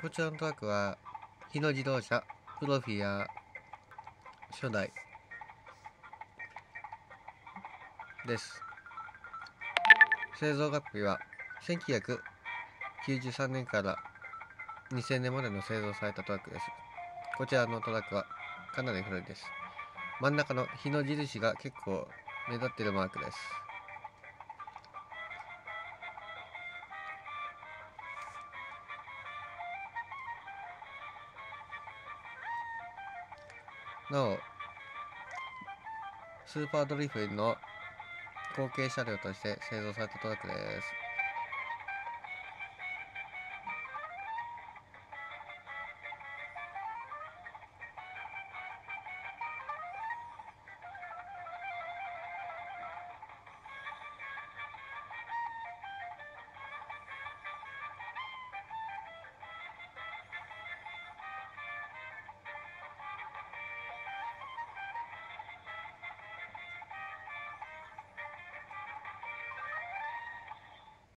こちらのトラックは日野自動車プロフィア初代。です。製造学費は1993年から2000年までの製造されたトラックです。こちらのトラックはかなり古いです。真ん中の日の印が結構目立ってるマークです。なおスーパードリフェンの後継車両として製造されたトラックです。